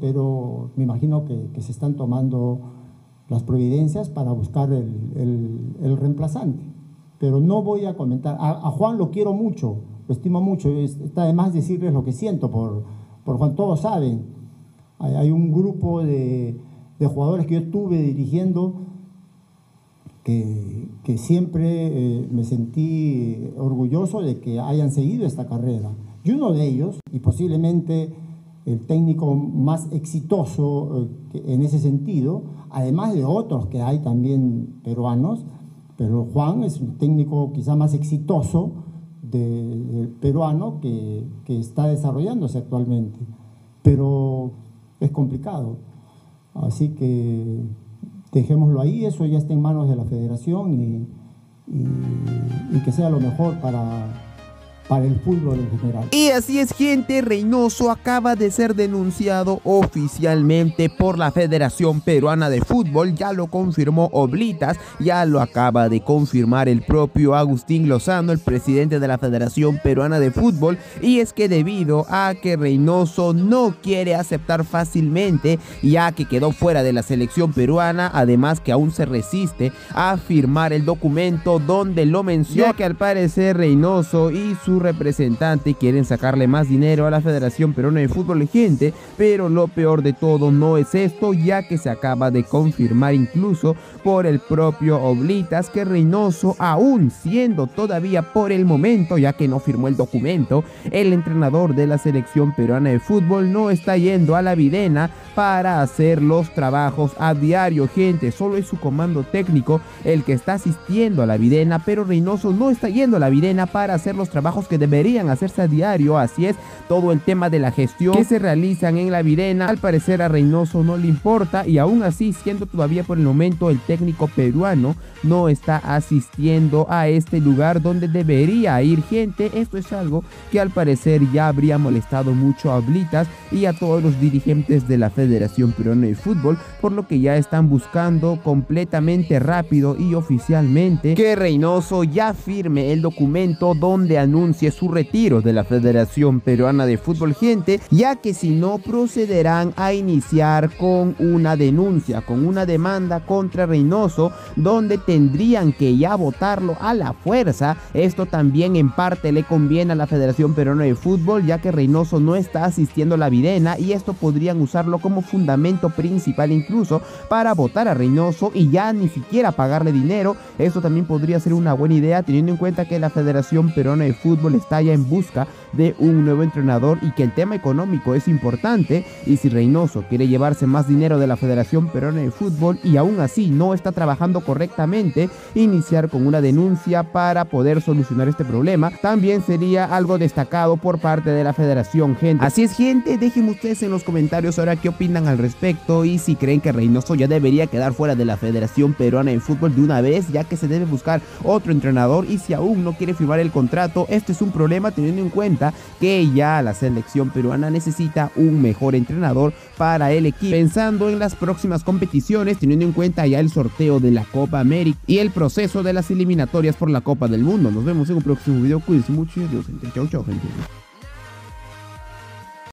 pero me imagino que, se están tomando las providencias para buscar el, reemplazante. Pero no voy a comentar. A, Juan lo quiero mucho, lo estimo mucho. Está de más decirles lo que siento por, por Juan. Todos saben. Hay, un grupo de, de, jugadores que yo estuve dirigiendo que, que siempre eh, me sentí orgulloso de que hayan seguido esta carrera. Y uno de ellos, y posiblemente el técnico más exitoso eh, en ese sentido, además de otros que hay también peruanos, pero Juan es un técnico quizá más exitoso del peruano que, que, está desarrollándose actualmente. Pero es complicado. Así que dejémoslo ahí, eso ya está en manos de la federación y, y que sea lo mejor para, para el fútbol en general. Y así es gente, Reynoso acaba de ser denunciado oficialmente por la Federación Peruana de Fútbol, ya lo confirmó Oblitas, ya lo acaba de confirmar el propio Agustín Lozano, el presidente de la Federación Peruana de Fútbol, y es que debido a que Reynoso no quiere aceptar fácilmente, ya que quedó fuera de la selección peruana, además que aún se resiste a firmar el documento donde lo menciona, que al parecer Reynoso y su representante quieren sacarle más dinero a la Federación Peruana de Fútbol Gente, pero lo peor de todo no es esto, ya que se acaba de confirmar incluso por el propio Oblitas que Reynoso, aún siendo todavía por el momento, ya que no firmó el documento, el entrenador de la selección peruana de fútbol no está yendo a la Videna para hacer los trabajos a diario, gente, solo es su comando técnico el que está asistiendo a la Videna, pero Reynoso no está yendo a la Videna para hacer los trabajos que deberían hacerse a diario, así es, todo el tema de la gestión que se realizan en la Virena, al parecer a Reynoso no le importa y aún así, siendo todavía por el momento el técnico peruano, no está asistiendo a este lugar donde debería ir. Gente, esto es algo que al parecer ya habría molestado mucho a Blitas y a todos los dirigentes de la Federación Peruana de Fútbol, por lo que ya están buscando completamente rápido y oficialmente que Reynoso ya firme el documento donde anuncia su retiro de la Federación Peruana de Fútbol Gente, ya que si no procederán a iniciar con una denuncia, con una demanda contra Reynoso, donde tendrían que ya votarlo a la fuerza. Esto también en parte le conviene a la Federación Peruana de Fútbol, ya que Reynoso no está asistiendo a la Videna y esto podrían usarlo como fundamento principal incluso para votar a Reynoso y ya ni siquiera pagarle dinero. Esto también podría ser una buena idea teniendo en cuenta que la Federación Peruana de Fútbol está ya en busca de un nuevo entrenador y que el tema económico es importante y si Reynoso quiere llevarse más dinero de la Federación Peruana de Fútbol y aún así no está trabajando correctamente, iniciar con una denuncia para poder solucionar este problema también sería algo destacado por parte de la Federación, gente. Así es, gente, déjenme ustedes en los comentarios ahora qué opinan al respecto y si creen que Reynoso ya debería quedar fuera de la Federación Peruana de Fútbol de una vez, ya que se debe buscar otro entrenador y si aún no quiere firmar el contrato, este es un problema teniendo en cuenta que ya la selección peruana necesita un mejor entrenador para el equipo. Pensando en las próximas competiciones, teniendo en cuenta ya el sorteo de la Copa América y el proceso de las eliminatorias por la Copa del Mundo. Nos vemos en un próximo video. Cuídense mucho y adiós, gente. Chau, chau, gente.